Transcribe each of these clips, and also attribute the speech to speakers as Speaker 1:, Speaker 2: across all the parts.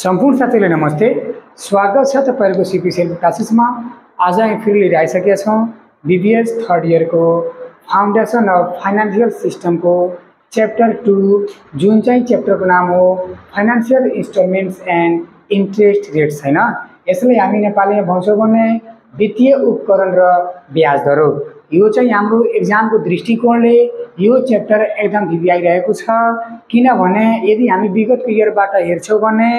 Speaker 1: सम्पूर्ण साथीलाई नमस्ते स्वागत छ तपाईँहरूको सिपिसिएल क्लासेसमा आज हामी फेरि लिएर आइसकेका छौँ बिबिएस थर्ड इयरको फाउन्डेसन अफ फाइनेन्सियल सिस्टमको च्याप्टर टू जुन चाहिँ च्याप्टरको नाम हो financial instruments and interest rates होइन यसलाई हामी नेपालीमा भन्छौँ भने वित्तीय उपकरण र ब्याज दर हो यो चाहिँ हाम्रो एक्जामको दृष्टिकोणले यो च्याप्टर एकदम भिभिआइरहेको छ किनभने यदि हामी विगतको इयरबाट हेर्छौँ भने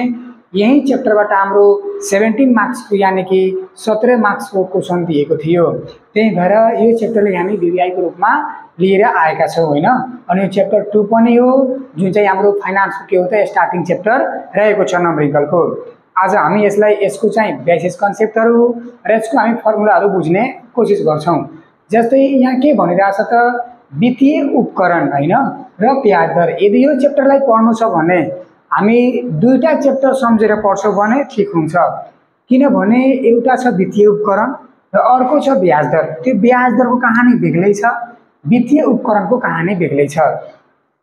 Speaker 1: यही च्याप्टरबाट हाम्रो सेभेन्टिन मार्क्सको यानि कि सत्र मार्क्सको क्वेसन दिएको थियो। त्यही भएर यो च्याप्टरले हामी भिभिआईको रूपमा लिएर आएका छौँ होइन? अनि यो च्याप्टर टू पनि हो जुन चाहिँ हाम्रो फाइनेन्सको के हो त स्टार्टिङ च्याप्टर रहेको छ नम्बरिकलको आज हामी यसलाई यसको चाहिँ बेसिस कन्सेप्टहरू र यसको हामी फर्मुलाहरू बुझ्ने कोसिस गर्छौँ। जस्तै यहाँ के भनिरहेछ त वित्तीय उपकरण होइन? र ब्याज दर यदि यो च्याप्टरलाई पढ्नु छ भने हामी दुईवटा च्याप्टर सम्झेर पढ्छौँ भने ठिक हुन्छ। किनभने एउटा छ वित्तीय उपकरण र अर्को छ ब्याज दर। त्यो ब्याज दरको कहानी बेग्लै छ वित्तीय उपकरणको कहानी बेग्लै छ।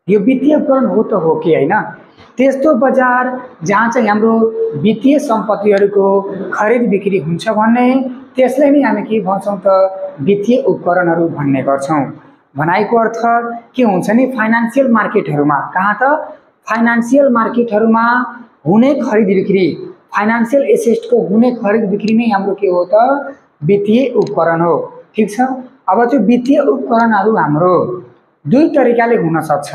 Speaker 1: यो वित्तीय उपकरण हो त हो कि होइन? त्यस्तो बजार जहाँ चाहिँ हाम्रो वित्तीय सम्पत्तिहरूको खरिद बिक्री हुन्छ भने त्यसलाई नै हामी के भन्छौँ त वित्तीय उपकरणहरू भन्ने गर्छौँ। भनाइको अर्थ के हुन्छ नि? फाइनेन्सियल मार्केटहरूमा कहाँ त? फाइनेन्सियल मार्केटहरूमा हुने खरिद बिक्री। फाइनेन्सियल एसेस्टको हुने खरिद बिक्री नै हाम्रो के हो त? वित्तीय उपकरण हो। ठिक छ? अब त्यो वित्तीय उपकरणहरू हाम्रो दुई तरिकाले हुनसक्छ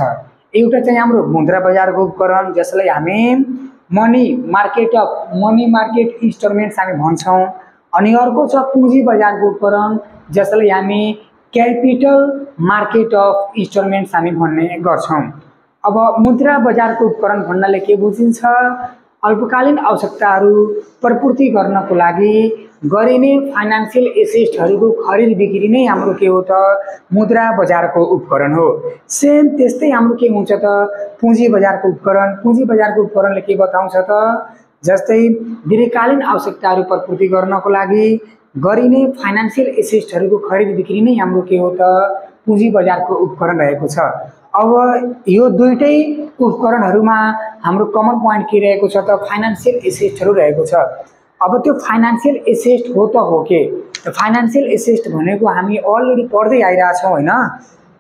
Speaker 1: एउटा चाहिँ हाम्रो मुद्रा बजारको उपकरण जसलाई हामी money market of money market instruments हामी भन्छौँ। अनि अर्को छ पुँजी बजारको उपकरण जसलाई हामी क्यापिटल मार्केट अफ इन्स्टलमेन्ट्स हामी भन्ने गर्छौँ। अब मुद्रा बजारको उपकरण भन्नाले के बुझिन्छ? अल्पकालीन आवश्यकताहरू प्रपूर्ति गर्नको लागि गरिने फाइनेन्सियल एसेस्टहरूको खरिद बिक्री नै हाम्रो के हो त? मुद्रा बजारको उपकरण हो। सेम त्यस्तै हाम्रो के हुन्छ त? पुँजी बजारको उपकरण। पुँजी बजारको उपकरणले के बताउँछ त? जस्तै दीर्घकालीन आवश्यकताहरू प्रपूर्ति गर्नको लागि गरिने फाइनेन्सियल एसेस्टहरूको खरिद बिक्री नै हाम्रो के हो त? पुँजी बजारको उपकरण रहेको छ। अब यो दुइटै उपकरणहरूमा हाम्रो कमन पोइन्ट के रहेको छ त? फाइनेन्सियल एसेस्टहरू रहेको छ। अब त्यो फाइनेन्सियल एसेस्ट हो त हो के? फाइनेन्सियल एसेस्ट भनेको हामी अलरेडी पढ्दै आइरहेछौँ होइन?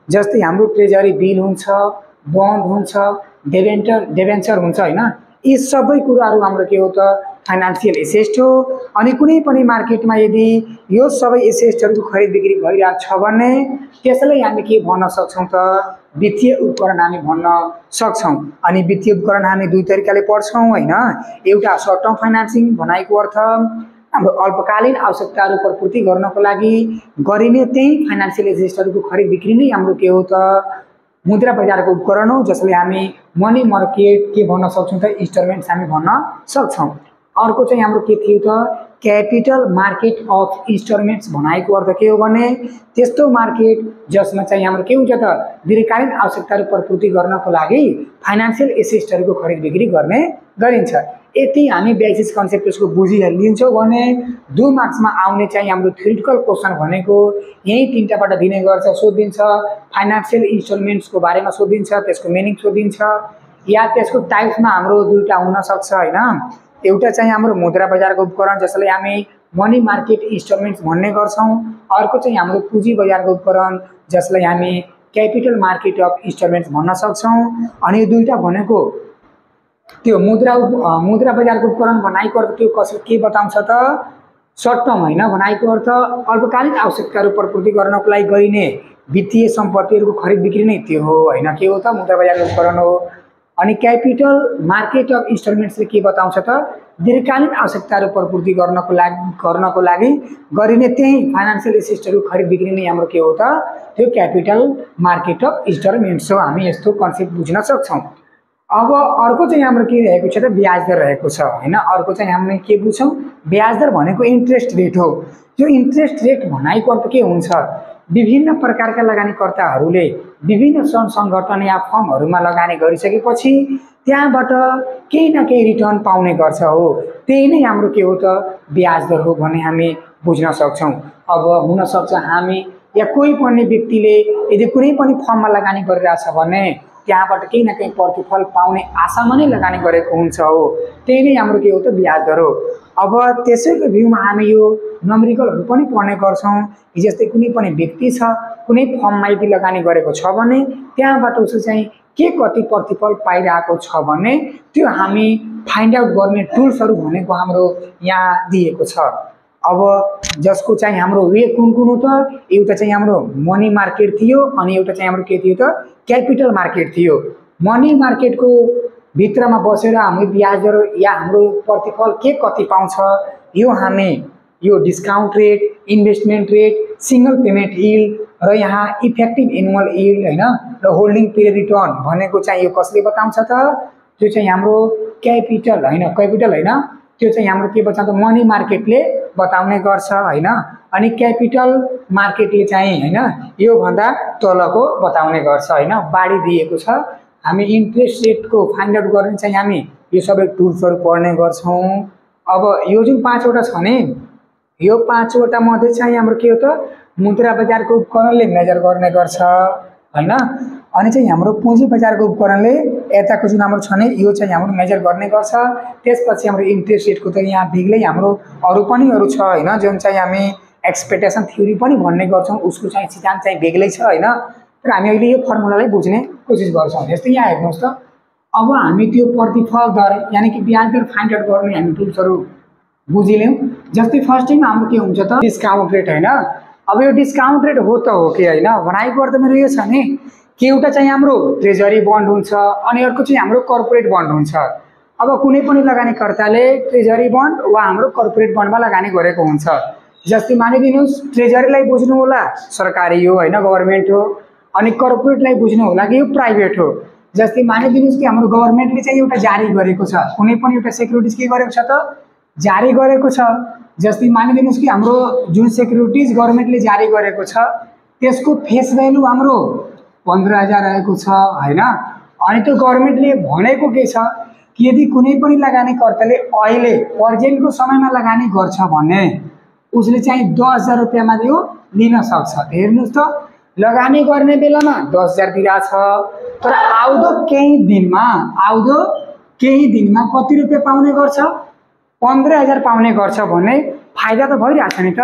Speaker 1: जस्तै हाम्रो ट्रेजरी बिल हुन्छ बन्ड हुन्छ डेभेन्टर डेभेन्चर हुन्छ होइन? यी सबै कुराहरू हाम्रो के हो त? फाइनेन्सियल एसेस्ट हो। अनि कुनै पनि मार्केटमा यदि यो सबै एसेस्टहरूको खरिद बिक्री भइरहेको छ भने त्यसलाई हामी के भन्न सक्छौँ त? वित्तीय उपकरण हामी भन्न सक्छौँ। अनि वित्तीय उपकरण हामी दुई तरिकाले पढ्छौँ होइन? एउटा सर्ट टर्म फाइनेन्सिङ भनाइको अर्थ हाम्रो अल्पकालीन आवश्यकताहरू प्रपूर्ति गर्नको लागि गरिने त्यही फाइनेन्सियल एसेस्टहरूको खरिद बिक्री नै हाम्रो के हो त? मुद्रा बजारको उपकरण हो जसले हामी मनी मार्केट के भन्न सक्छौँ त? इन्स्टलमेन्ट्स हामी भन्न सक्छौँ। अर्को चाहिँ हाम्रो के थियो त क्यापिटल मार्केट अफ इन्स्टलमेन्ट्स भनाइको अर्थ के हो भने त्यस्तो मार्केट जसमा चाहिँ हाम्रो के हुन्छ त दीर्घकालीन आवश्यकताहरू प्रपूर्ति गर्नको लागि फाइनेन्सियल एसेस्टहरूको खरिद बिक्री गर्ने गरिन्छ। यति हामी बेसिस कन्सेप्ट यसको बुझिहालिन्छौँ भने दुई मार्क्समा आउने चाहिँ हाम्रो थ्योरिटिकल क्वेसन भनेको यही तिनवटाबाट दिने गर्छ सोधिन्छ फाइनेन्सियल इन्स्टलमेन्ट्सको बारेमा सोधिन्छ त्यसको मिनिङ सोधिन्छ या त्यसको टाइप्समा हाम्रो दुईवटा हुनसक्छ होइन? एउटा चाहिँ हाम्रो मुद्रा बजारको उपकरण जसलाई हामी मनी मार्केट इन्स्टलमेन्ट्स भन्ने गर्छौँ। अर्को चाहिँ हाम्रो पुँजी बजारको उपकरण जसलाई हामी क्यापिटल मार्केट अफ इन्स्टलमेन्ट्स भन्न सक्छौँ। अनि यो भनेको त्यो मुद्रा मुद्रा बजारको उपकरण भनाइको अर्थ त्यो कसरी के बताउँछ त? सर्ट टर्म होइन भनाइको अर्थ अल्पकालीन आवश्यकताहरू प्रपूर्ति गर्नको लागि गरिने वित्तीय सम्पत्तिहरूको खरिद बिक्री नै त्यो हो। होइन के हो त? मुद्रा बजारको उपकरण हो। अनि क्यापिटल मार्केट अफ इन्स्टलमेन्ट्सले के बताउँछ त? दीर्घकालीन आवश्यकताहरू प्रपूर्ति गर्नको लागि गर्नको लागि गरिने त्यही फाइनेन्सियल एसेस्टहरू खरिद बिक्री नै हाम्रो के हो त? त्यो क्यापिटल मार्केट अफ इन्स्टलमेन्ट्स हो। हामी यस्तो कन्सेप्ट बुझ्न सक्छौँ। अब अर्को चाहिँ हाम्रो के रहेको छ त? ब्याज दर रहेको छ होइन? अर्को चाहिँ हामीले के बुझ्छौँ? ब्याज दर भनेको इन्ट्रेस्ट रेट हो। त्यो इन्ट्रेस्ट रेट भनाइको अर्थ के हुन्छ? विभिन्न प्रकारका लगानीकर्ताहरूले विभिन्न सङ्घ सङ्गठन या फर्महरूमा लगानी गरिसकेपछि त्यहाँबाट केही न केही रिटर्न पाउने गर्छ हो। त्यही नै हाम्रो के हो त ब्याज दर हो भन्ने हामी बुझ्न सक्छौँ। अब हुनसक्छ हामी या कोही पनि व्यक्तिले यदि कुनै पनि फर्ममा लगानी गरिरहेछ भने त्यहाँबाट केही न केही प्रतिफल पाउने आशामा नै लगानी गरेको हुन्छ हो। त्यही नै हाम्रो के हो त ब्याज दर हो। अब त्यसैको भ्यूमा हामी यो नम्रिकलहरू पनि पढ्ने गर्छौँ। जस्तै कुनै पनि व्यक्ति छ कुनै फर्ममा यदि लगानी गरेको छ भने त्यहाँबाट उसो चाहिँ के कति प्रतिफल पाइरहेको छ भने त्यो हामी फाइन्ड आउट गर्ने टुल्सहरू भनेको हाम्रो यहाँ दिएको छ। अब जसको चाहिँ हाम्रो वे कुन कुन हो त एउटा चाहिँ हाम्रो मनी मार्केट थियो अनि एउटा चाहिँ हाम्रो के थियो त क्यापिटल मार्केट थियो। मनी मार्केटको भित्रमा बसेर हामी ब्याज दर या हाम्रो प्रतिफल के कति पाउँछ यो हामी यो discount rate investment rate single payment yield र यहाँ इफेक्टिभ एनुअल इल्ड होइन र होल्डिङ पिरियड रिटर्न भनेको चाहिँ यो कसले बताउँछ त त्यो चाहिँ हाम्रो क्यापिटल होइन क्यापिटल होइन त्यो चाहिँ हाम्रो के बताउँछ मनी मार्केटले बताउने गर्छ होइन? अनि क्यापिटल मार्केटले चाहिँ होइन योभन्दा तलको बताउने गर्छ होइन? बाढी दिएको छ। हामी इन्ट्रेस्ट रेटको फाइन्ड आउट गर्ने चाहिँ हामी यो सबै टुल्सहरू पढ्ने गर्छौँ। अब यो जुन पाँचवटा छ नि यो पाँचवटा मध्ये चाहिँ हाम्रो के हो त मुद्रा बजारको उपकरणले मेजर गर्ने गर्छ होइन? अनि चाहिँ हाम्रो पुँजी बजारको उपकरणले यताको जुन हाम्रो छ नि यो चाहिँ हाम्रो मेजर गर्ने गर्छ। त्यसपछि हाम्रो इन्ट्रेस्ट रेटको त यहाँ बेग्लै हाम्रो अरू पनि अरू छ होइन? जुन चाहिँ हामी एक्सपेक्टेसन थ्योरी पनि भन्ने गर्छौँ उसको चाहिँ सिद्धान्त चाहिँ बेग्लै छ होइन? तर हामी अहिले यो फर्मुलालाई बुझ्ने कोसिस गर्छौँ। जस्तै यहाँ हेर्नुहोस् त। अब हामी त्यो प्रतिफल दर यानि कि ब्याज दर फाइन्ड आउट गर्ने हामी टुल्सहरू बुझिल्यौँ जस्तै फर्स्ट टाइम हाम्रो के हुन्छ त? डिस्काउन्ट रेट होइन? अब यो डिस्काउन्ट रेट हो त हो कि होइन? भनाइको अर्थ मेरो यो छ नि। कि एउटा चाहिँ हाम्रो ट्रेजरी बन्ड हुन्छ अनि अर्को चाहिँ हाम्रो कर्पोरेट बन्ड हुन्छ। अब कुनै पनि लगानीकर्ताले ट्रेजरी बन्ड वा हाम्रो कर्पोरेट बन्डमा लगानी गरेको हुन्छ। जस्तै मानिदिनुहोस् ट्रेजरीलाई बुझ्नु होला सरकारी हो होइन गभर्मेन्ट हो अनि कर्पोरेटलाई बुझ्नु होला कि यो प्राइभेट हो। जस्तै मानिदिनुहोस् कि हाम्रो गभर्मेन्टले चाहिँ एउटा जारी गरेको छ। कुनै पनि एउटा सेक्युरिटिज के गरेको छ त? जारी गरेको छ। जस्तै मानिदिनुहोस् कि हाम्रो जुन सेक्युरिटिज गभर्मेन्टले जारी गरेको छ त्यसको फेस भ्यालु हाम्रो पन्ध्र हजार आएको छ होइन? अनि त्यो गभर्मेन्टले भनेको के छ कि यदि कुनै पनि लगानीकर्ताले अहिले पर्जेन्टको समयमा लगानी गर्छ भने उसले चाहिँ दस हजार रुपियाँमा यो लिन सक्छ। हेर्नुहोस् त लगानी गर्ने बेलामा दस हजार दिइरहेछ तर आउँदो केही दिनमा आउँदो केही दिनमा कति रुपियाँ पाउने गर्छ? पन्ध्र हजार पाउने गर्छ भने फाइदा त भइरहेछ नि त।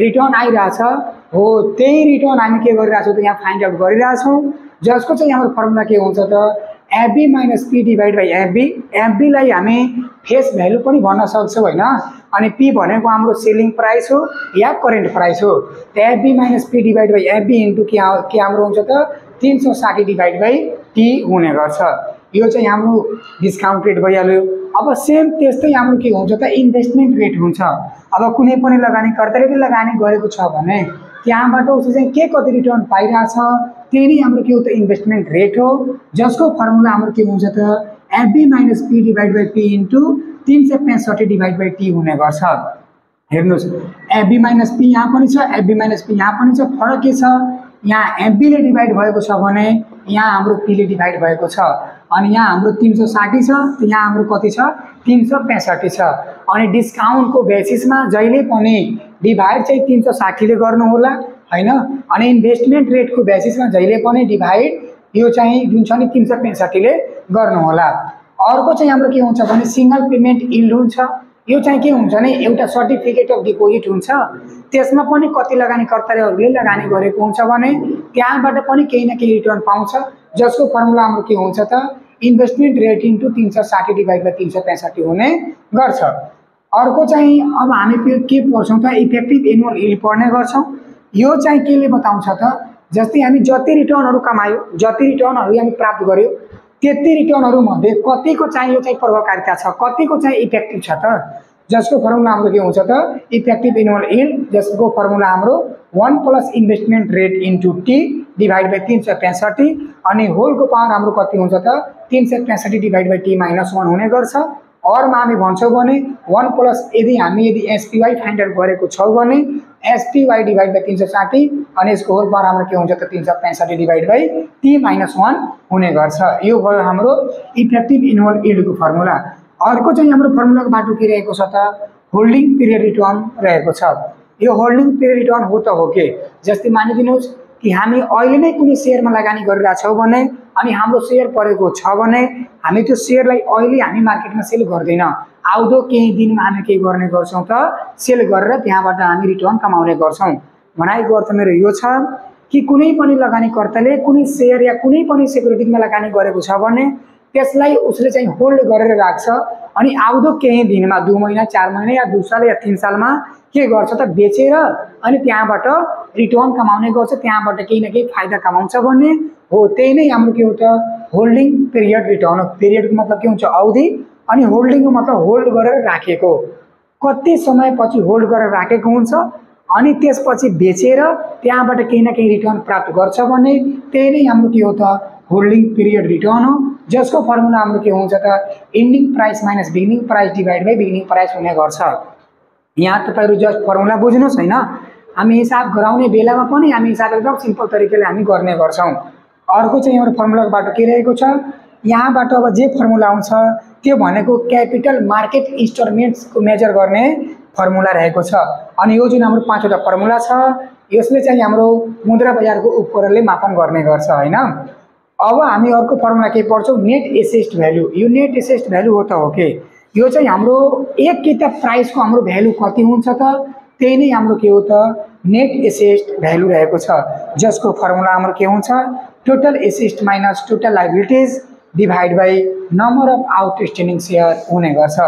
Speaker 1: रिटर्न आइरहेछ। हो त्यही रिटर्न हामी के गरिरहेछौँ त यहाँ फाइन्ड आउट गरिरहेछौँ। जसको चाहिँ हाम्रो फर्मुला के हुन्छ त FB minus P divide by FB एफबीलाई हामी फेस भ्यालु पनि भन्न सक्छौँ होइन? अनि पी भनेको हाम्रो सेलिङ प्राइस हो या करेन्ट प्राइस हो। FB minus P divide by FB into के के हाम्रो हुन्छ त तिन सौ साठी डिभाइड बाई टी हुने गर्छ। यो चाहिँ हाम्रो डिस्काउन्ट रेट भइहाल्यो। अब सेम त्यस्तै हाम्रो के हुन्छ त इन्भेस्टमेन्ट रेट हुन्छ। अब कुनै पनि लगानीकर्ताले लगानी गरेको छ भने त्यहाँबाट उसले चाहिँ के कति रिटर्न पाइरहेछ त्यही नै हाम्रो के हो त इन्भेस्टमेन्ट रेट हो। जसको फर्मुला हाम्रो के हुन्छ त FB minus P divide by P into तिन सय पैँसठी डिभाइड बाई टी हुने गर्छ। हेर्नुहोस् एफबी माइनस पी यहाँ पनि छ एफबी माइनस पी यहाँ पनि छ। फरक के छ? यहाँ एमबीले डिभाइड भएको छ भने यहाँ हाम्रो पीले डिभाइड भएको छ। अनि यहाँ हाम्रो तिन सौ साठी छ यहाँ हाम्रो कति छ? तिन सौ पैँसठी छ। अनि डिस्काउन्टको बेसिसमा जहिले पनि डिभाइड चाहिँ तिन सौ साठीले गर्नु होला होइन? अनि इन्भेस्टमेन्ट रेटको बेसिसमा जहिले पनि डिभाइड यो चाहिँ जुन छ नि तिन सौ पैँसठीले गर्नु होला अर्को चाहिँ हाम्रो के हुन्छ भने सिङ्गल पेमेन्ट इल्ड हुन्छ। यो चाहिँ के हुन्छ भने एउटा सर्टिफिकेट अफ डिपोजिट हुन्छ। त्यसमा पनि कति लगानीकर्ताहरूले लगानी गरेको हुन्छ भने त्यहाँबाट पनि केही न केही रिटर्न पाउँछ। जसको फर्मुला हाम्रो के हुन्छ त? इन्भेस्टमेन्ट रेट इन्टु तिन सय साठी डिभाइड बाई तिन सय पैँसठी हुने गर्छ। अर्को चाहिँ अब हामी के पढ्छौँ त? इफेक्टिभ एनुअल इल पढ्ने गर्छौँ। यो चाहिँ केले बताउँछ त? जस्तै हामी जति रिटर्नहरू कमायो जति रिटर्नहरू हामी प्राप्त गऱ्यो त्यति रिटर्नहरूमध्ये कतिको चाहिँ यो चाहिँ प्रभावकारिता छ? कतिको चाहिँ इफेक्टिभ छ त? जसको फर्मुला हाम्रो के हुन्छ त? इफेक्टिभ एनुअल इल्ड जसको फर्मुला हाम्रो one plus investment rate into T divide by तिन सय पैँसठी अनि होलको पावर हाम्रो कति हुन्छ त? तिन सय पैँसठी divide by T minus one हुने गर्छ। अरूमा हामी भन्छौँ भने वान प्लस यदि हामी यदि एसपिवाई फाइन्ड आउट गरेको छौँ भने एसपिवाई डिभाइड बाई तिन सय साठी अनि यसको होल पावर हाम्रो के हुन्छ त तिन सय पैँसठी divide by T minus one हुने गर्छ। यो भयो हाम्रो इफेक्टिभ इन्भल इल्डको फर्मुला। अर्को चाहिँ हाम्रो फर्मुलाको बाटो के रहेको छ त? होल्डिङ पिरियड रिटर्न रहेको छ। यो होल्डिङ पिरियड रिटर्न हो त हो के? जस्तै मानिदिनुहोस् कि हामी अहिले नै कुनै सेयरमा लगानी गरिरहेछौँ भने अनि हाम्रो सेयर परेको छ भने हामी त्यो सेयरलाई अहिले हामी मार्केटमा सेल गर्दैन। आउँदो केही दिनमा हामी के गर्ने गर्छौँ त सेल गरेर त्यहाँबाट हामी रिटर्न कमाउने गर्छौँ। भनाइको अर्थ मेरो यो छ कि कुनै पनि लगानीकर्ताले कुनै सेयर या कुनै पनि सेक्युरिटीमा लगानी गरेको छ भने त्यसलाई उसले चाहिँ होल्ड गरेर राख्छ। अनि आउँदो केही दिनमा दुई महिना चार महिना या दुई साल या तिन सालमा के गर्छ त बेचेर अनि त्यहाँबाट रिटर्न कमाउने गर्छ। त्यहाँबाट केही न केही फाइदा कमाउँछ भन्ने हो। त्यही नै हाम्रो के हो त होल्डिङ पिरियड रिटर्न पिरियडको मतलब के हुन्छ अवधि अनि होल्डिङको मतलब होल्ड गरेर राखेको। कति समयपछि होल्ड गरेर राखेको हुन्छ अनि त्यसपछि बेचेर त्यहाँबाट केही न केही रिटर्न प्राप्त गर्छ भने त्यही नै हाम्रो के हो त होल्डिङ पिरियड रिटर्न हो। जसको फर्मुला हाम्रो के हुन्छ त ending price minus beginning price divide by beginning price हुने गर्छ। यहाँ तपाईँहरू जस्ट फर्मुला बुझ्नुहोस् होइन। हामी हिसाब गराउने बेलामा पनि हामी हिसाब एकदम सिम्पल तरिकाले हामी गर्ने गर्छौँ। अर्को चाहिँ हाम्रो फर्मुलाको बाटो के रहेको छ यहाँबाट अब जे फर्मुला आउँछ त्यो भनेको क्यापिटल मार्केट इन्स्टलमेन्ट्सको मेजर गर्ने फर्मुला रहेको छ। अनि यो जुन हाम्रो पाँचवटा फर्मुला छ यसले चाहिँ हाम्रो मुद्रा बजारको उपकरणले मापन गर्ने गर्छ होइन? अब हामी अर्को फर्मुला के पढ्छौँ? नेट एसेस्ट भ्यालु यो नेट एसेस्ट भ्यालु हो त हो के? यो चाहिँ हाम्रो एक किताब प्राइसको हाम्रो भ्यालु कति हुन्छ त? त्यही नै हाम्रो के हो त? नेट एसेस्ट भ्यालु रहेको छ। जसको फर्मुला हाम्रो के हुन्छ? Total asset minus total liabilities divide by number of outstanding share हुने गर्छ।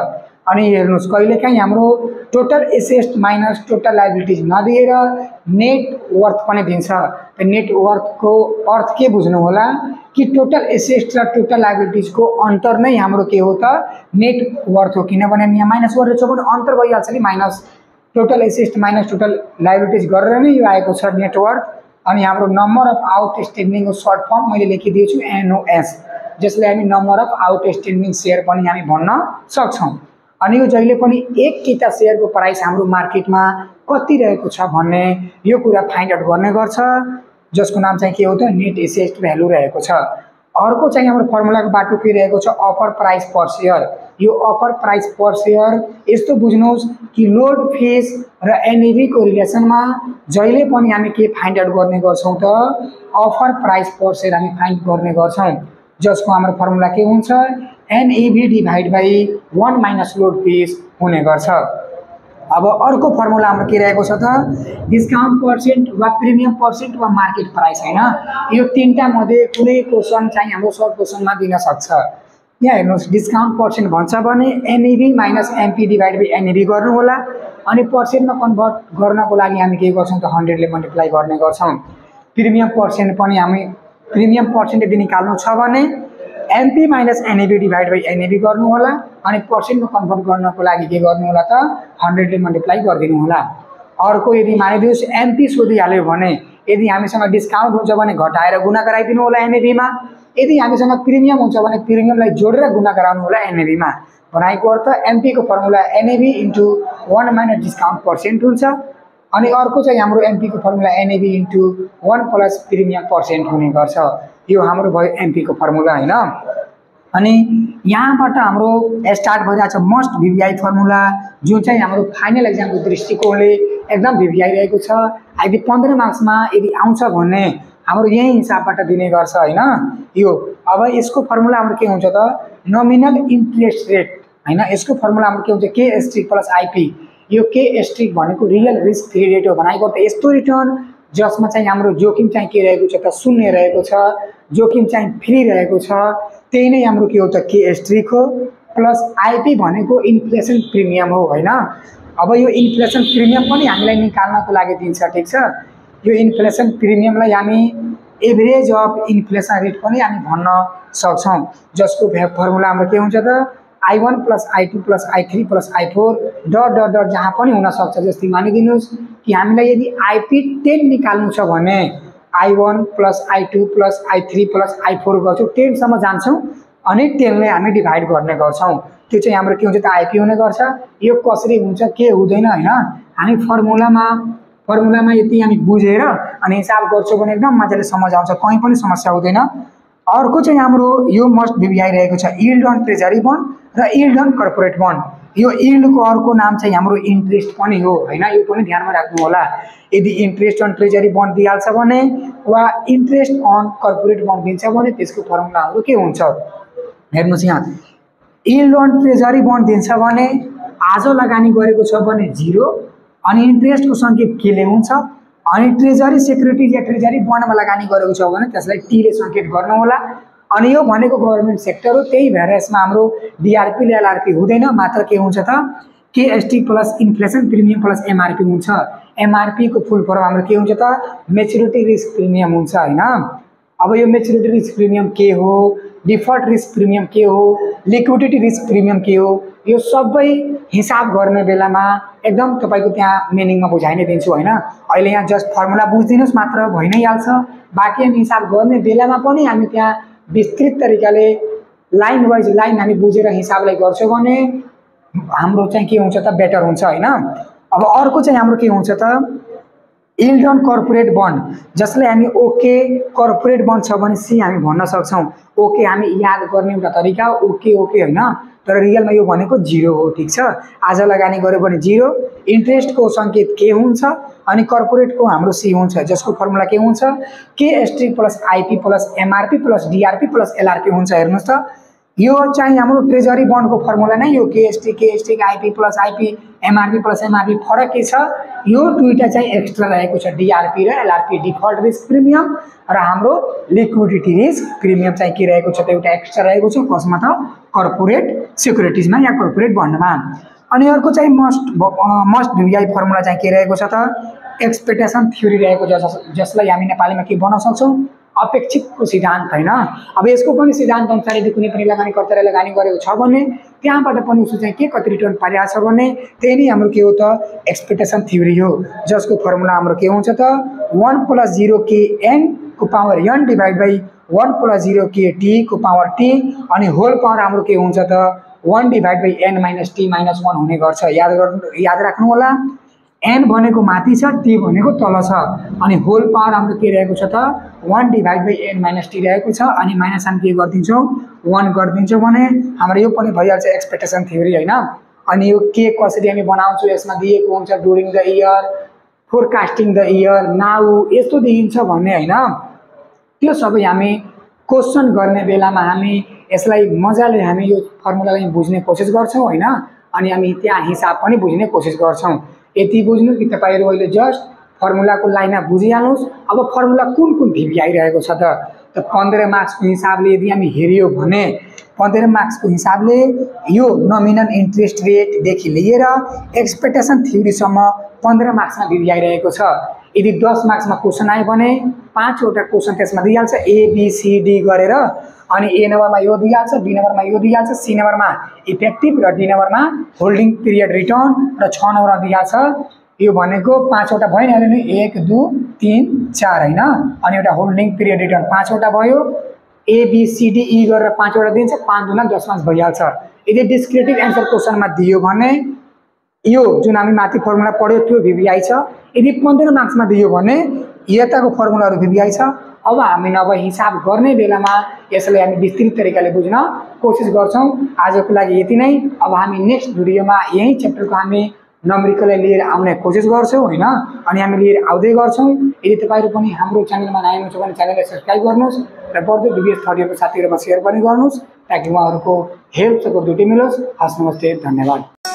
Speaker 1: अनि हेर्नुहोस् कहिलेकाहीँ हाम्रो total asset minus total liabilities नदिएर नेट वर्थ पनि दिन्छ। नेट वर्थको अर्थ के बुझ्नु होला? कि टोटल एसेस्ट र टोटल लाइबिलिटिजको अन्तर नै हाम्रो के हो त? नेट वर्थ हो। किनभने यहाँ माइनस गरेर छ भने अन्तर भइहाल्छ नि minus total asset minus total liabilities गरेर नै यो आएको छ नेटवर्क अनि हाम्रो नम्बर अफ आउट स्ट्यान्डिङको सर्ट फर्म मैले लेखिदिएछु एनओएस जसले हामी number of outstanding share पनि हामी भन्न सक्छौँ। अनि यो जहिले पनि एक किता सेयरको प्राइस हाम्रो मार्केटमा कति रहेको छ भन्ने यो कुरा फाइन्ड आउट गर्ने गर्छ जसको नाम चाहिँ के हो त? नेट एसेस्ट भ्यालु रहेको छ। अर्को चाहिँ हाम्रो फर्मुलाको बाटो के रहेको छ? अफर प्राइस पर सेयर यो अफर प्राइस पर सेयर यस्तो बुझ्नुहोस् कि लोड फिस र एनइभीको रिलेसनमा जहिले पनि हामी के फाइन्ड आउट गर्ने गर्छौँ त? अफर प्राइस पर सेयर हामी फाइन्ड गर्ने गर्छौँ। जसको हाम्रो फर्मुला के हुन्छ? NEV divide by one minus load fee हुने गर्छ। अब अर्को फर्मुला हाम्रो के रहेको छ त? डिस्काउन्ट पर्सेन्ट वा प्रिमियम पर्सेन्ट वा मार्केट प्राइस होइन? यो तिनवटा मध्ये कुनै क्वेसन चाहिँ हाम्रो सर्ट क्वेसनमा दिन सक्छ। यहाँ हेर्नुहोस् डिस्काउन्ट पर्सेन्ट भन्छ भने NEV minus MP divide by NEV गर्नु होला अनि पर्सेन्टमा कन्भर्ट गर्नको लागि हामी के गर्छौँ त? हन्ड्रेडले मल्टिप्लाई गर्ने गर्छौँ। प्रिमियम पर्सेन्ट पनि हामी प्रिमियम पर्सेन्ट यदि निकाल्नु छ भने MP minus NAB divide by NAB गर्नु होला अनि पर्सेन्टमा कन्भर्ट गर्नको लागि के गर्नु होला त हन्ड्रेडले मल्टिप्लाई गरिदिनु होला। अर्को यदि मानिदिनुहोस् एमपी सोधिहाल्यो भने यदि हामीसँग डिस्काउन्ट हुन्छ भने घटाएर गुना गराइदिनु होला एनएबीमा यदि हामीसँग प्रिमियम हुन्छ भने प्रिमियमलाई जोडेर गुना गराउनु होला एनएबीमा भनाइको अर्थ एमपीको formula NAB into one minus discount percent हुन्छ। अनि अर्को चाहिँ हाम्रो एमपीको formula NAB into one plus premium percent हुने गर्छ। यो हाम्रो भयो एमपीको फर्मुला होइन? अनि यहाँबाट हाम्रो स्टार्ट भइरहेको छ मस्ट भिभिआई फर्मुला जुन चाहिँ हाम्रो फाइनल एक्जामको दृष्टिकोणले एकदम भिभिआई रहेको छ। यदि पन्ध्र मार्क्समा यदि आउँछ भने हाम्रो यही हिसाबबाट दिने गर्छ होइन? यो अब यसको फर्मुला हाम्रो के हुन्छ त? नोमिनल इन्ट्रेस्ट रेट होइन? यसको फर्मुला हाम्रो के हुन्छ? के एसटी प्लस आइपी यो के एस्ट्रिक भनेको रियल रिस्क फ्री रेट हो भनेको त यस्तो रिटर्न जसमा चाहिँ हाम्रो जोखिम चाहिँ के रहेको छ त शून्य रहेको छ जोखिम चाहिँ फ्री रहेको छ। त्यही नै हाम्रो के हो त के एस्ट्रिक हो प्लस आइपी भनेको इन्फ्लेसन प्रिमियम हो होइन? अब यो इन्फ्लेसन प्रिमियम पनि हामीलाई निकाल्नको लागि दिन्छ ठिक छ? यो इन्फ्लेसन प्रिमियमलाई हामी एभरेज अफ इन्फ्लेसन रेट पनि हामी भन्न सक्छौँ। जसको फर्मुला हाम्रो के हुन्छ त? I one plus I two plus I three plus I four dot dot dot जहाँ पनि हुनसक्छ जस्तै मानिदिनुहोस् कि हामीलाई यदि आइपी टेन निकाल्नु छ भने I one plus I two plus I three plus I four गर्छौँ टेनसम्म जान्छौँ अनि टेनले हामी डिभाइड गर्ने गर्छौँ। त्यो चाहिँ हाम्रो के हुन्छ त आइपी हुने गर्छ। यो कसरी हुन्छ के हुँदैन होइन? हामी फर्मुलामा फर्मुलामा यति हामी बुझेर अनि हिसाब गर्छौँ भने एकदम मजाले समझ आउँछ कहीँ पनि समस्या हुँदैन। अर्को चाहिँ हाम्रो यो मस्ट भिभी आइरहेको छ इल्ड अन ट्रेजरी बन्ड र इल्ड अन कर्पोरेट बन्ड। यो इल्डको अर्को नाम चाहिँ हाम्रो इन्ट्रेस्ट पनि हो होइन? यो पनि ध्यानमा राख्नु होला यदि इन्ट्रेस्ट अन ट्रेजरी बन्ड दिइहाल्छ भने वा इन्ट्रेस्ट अन कर्पोरेट बन्ड दिन्छ भने त्यसको फर्मुला हाम्रो के हुन्छ? हेर्नुहोस् यहाँ। इल्ड अन ट्रेजरी बन्ड दिन्छ भने आज लगानी गरेको छ भने जिरो अनि इन्ट्रेस्टको सङ्केत केले हुन्छ? अनि ट्रेजरी सेक्युरिटिज या ट्रेजरी बन्डमा लगानी गरेको छ भने त्यसलाई टीले सङ्केत गर्नु होला। अनि यो भनेको गभर्मेन्ट सेक्टर हो त्यही भएर यसमा हाम्रो डिआरपीले एलआरपी हुँदैन मात्र के हुन्छ त? KST plus inflation premium plus MRP हुन्छ। एमआरपीको फुल फर्म हाम्रो के हुन्छ त? मेच्युरिटी रिस्क प्रिमियम हुन्छ होइन? अब यो मेच्युरिटी रिस्क प्रिमियम के हो? डिफल्ट रिस्क प्रिमियम के हो लिक्विडिटी रिस्क प्रिमियम के हो यो सबै हिसाब गर्ने बेलामा एकदम तपाईँको त्यहाँ मिनिङमा बुझाइ नै दिन्छु होइन। अहिले यहाँ जस्ट फर्मुला बुझिदिनुहोस् मात्र भइ नै हाल्छ। बाँकी हामी हिसाब गर्ने बेलामा पनि हामी त्यहाँ विस्तृत तरिकाले लाइन वाइज लाइन हामी बुझेर हिसाबलाई गर्छौँ भने हाम्रो चाहिँ के हुन्छ त बेटर हुन्छ होइन। अब अर्को चाहिँ हाम्रो के हुन्छ त इल्ड अन कर्पोरेट बन्ड जसलाई हामी ओके कर्पोरेट बन्ड छ भने सी हामी भन्न सक्छौँ। ओके हामी याद गर्ने एउटा तरिका ओके ओके होइन। तर रियलमा यो भनेको जिरो हो ठिक छ? आज लगानी गऱ्यो भने जिरो। इन्ट्रेस्टको सङ्केत के हुन्छ? अनि कर्पोरेटको हाम्रो सी हुन्छ। जसको फर्मुला के हुन्छ? KST plus IP plus MRP plus DRP plus LRP हुन्छ। हेर्नुहोस् त। यो चाहिँ हाम्रो ट्रेजरी बन्डको फर्मुला नै यो KST KST IP plus IP MRP plus MRP फरक के छ। यो दुईवटा चाहिँ एक्स्ट्रा रहेको छ डिआरपी र एलआरपी डिफल्ट रिस्क प्रिमियम र हाम्रो लिक्विडिटी रिस्क प्रिमियम चाहिँ के रहेको छ त एउटा एक्स्ट्रा रहेको छ कसमा त कर्पोरेट सेक्युरिटिजमा या कर्पोरेट बन्डमा अनि अर्को चाहिँ मस्ट मस्ट भिआई फर्मुला चाहिँ के रहेको छ त? एक्सपेक्टेसन थ्योरी रहेको जस जसलाई हामी नेपालीमा के भन्न सक्छौँ? अपेक्षितको सिद्धान्त होइन। अब यसको पनि सिद्धान्त अनुसार यदि कुनै पनि लगानीकर्ताले लगानी गरेको छ भने त्यहाँबाट पनि उसो चाहिँ के कति रिटर्न पाइरहेको छ भने त्यही नै हाम्रो के हो त? एक्सपेक्टेसन थ्योरी हो। जसको फर्मुला हाम्रो के हुन्छ त? वान प्लस जिरो के Enco power N divide by one plus zero K टीको पावर टी अनि होल पावर हाम्रो के हुन्छ त? One divide by N minus T minus one हुने गर्छ। याद गर्नु याद राख्नु होला। एन भनेको माथि छ टी भनेको तल छ। अनि होल पावर हाम्रो के रहेको छ त? One divide by N minus T रहेको छ। अनि माइनस हामी के गरिदिन्छौँ? वान गरिदिन्छौँ भने हाम्रो यो पनि भइहाल्छ एक्सपेक्टेसन थ्योरी होइन? अनि यो के कसरी हामी बनाउँछौँ यसमा दिएको हुन्छ during the year forecasting the year now यस्तो देखिन्छ भन्ने होइन? त्यो सबै हामी क्वेसन गर्ने बेलामा हामी यसलाई मजाले हामी यो फर्मुलालाई बुझ्ने कोसिस गर्छौँ होइन? अनि हामी त्यहाँ हिसाब पनि बुझ्ने कोसिस गर्छौँ। यति बुझ्नु कि तपाईँहरू अहिले जस्ट फर्मुलाको लाइनमा बुझिहाल्नुहोस्। अब फर्मुला कुन कुन भिबी आइरहेको छ त? त पन्ध्र मार्क्सको हिसाबले यदि हामी हेऱ्यौँ भने पन्ध्र मार्क्सको हिसाबले यो नोमिनल इन्ट्रेस्ट रेटदेखि लिएर एक्सपेक्टेसन थ्योरीसम्म पन्ध्र मार्क्समा भिबी आइरहेको छ। यदि दस मार्क्समा क्वेसन आयो भने पाँचवटा क्वेसन त्यसमा दिइहाल्छ। एबिसिडी गरेर अनि ए नम्बरमा यो दिइहाल्छ बी नम्बरमा यो दिइहाल्छ सी नम्बरमा इफेक्टिभ र डी नम्बरमा होल्डिङ पिरियड रिटर्न र छ नम्बरमा दिइहाल्छ। यो भनेको पाँचवटा भयो नि अहिले एक दुई तिन चार होइन? अनि एउटा होल्डिङ पिरियड रिटर्न पाँचवटा भयो। एबिसिडिई गरेर पाँचवटा दिन्छ पाँच दुना दस मार्क्स भइहाल्छ। यदि डिस्क्रिएटिभ एन्सर क्वेसनमा दियो भने यो जुन हामी माथि फर्मुला पढ्यो त्यो भिभिआई छ। यदि पन्ध्र मार्क्समा दियो भने यताको फर्मुलाहरू भिभिआई छ। अब हामी नभए हिसाब गर्ने बेलामा यसलाई हामी विस्तृत तरिकाले बुझ्न कोसिस गर्छौँ। आजको लागि यति नै। अब हामी नेक्स्ट भिडियोमा यही च्याप्टरको हामी नम्रिकलाई लिएर आउने कोसिस गर्छौँ होइन? अनि हामी लिएर आउँदै गर्छौँ। यदि तपाईँहरू पनि हाम्रो च्यानलमा नयाँ हुनुहुन्छ भने च्यानललाई सब्सक्राइब गर्नुहोस् र बढ्दो बिबिएस थर्ड इयरको साथीहरूमा सेयर पनि गर्नुहोस् ताकि उहाँहरूको हेल्प सपोर्ट दुइटै मिलोस्। हस् नमस्ते धन्यवाद।